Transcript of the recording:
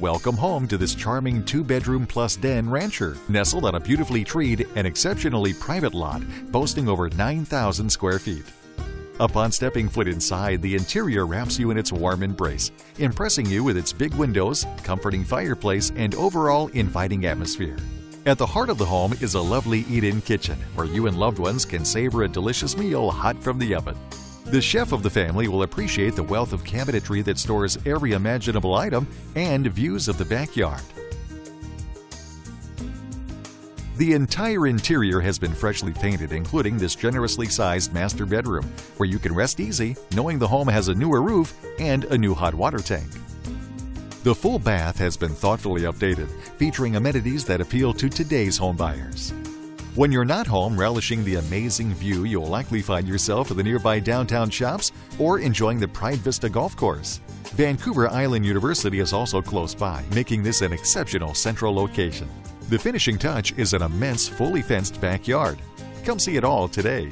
Welcome home to this charming two-bedroom plus den rancher, nestled on a beautifully treed and exceptionally private lot boasting over 9,000 square feet. Upon stepping foot inside, the interior wraps you in its warm embrace, impressing you with its big windows, comforting fireplace, and overall inviting atmosphere. At the heart of the home is a lovely eat-in kitchen where you and loved ones can savor a delicious meal hot from the oven. The chef of the family will appreciate the wealth of cabinetry that stores every imaginable item and views of the backyard. The entire interior has been freshly painted, including this generously sized master bedroom, where you can rest easy knowing the home has a newer roof and a new hot water tank. The full bath has been thoughtfully updated, featuring amenities that appeal to today's homebuyers. When you're not home relishing the amazing view, you'll likely find yourself at the nearby downtown shops or enjoying the Pryde Vista Golf Course. Vancouver Island University is also close by, making this an exceptional central location. The finishing touch is an immense, fully fenced backyard. Come see it all today.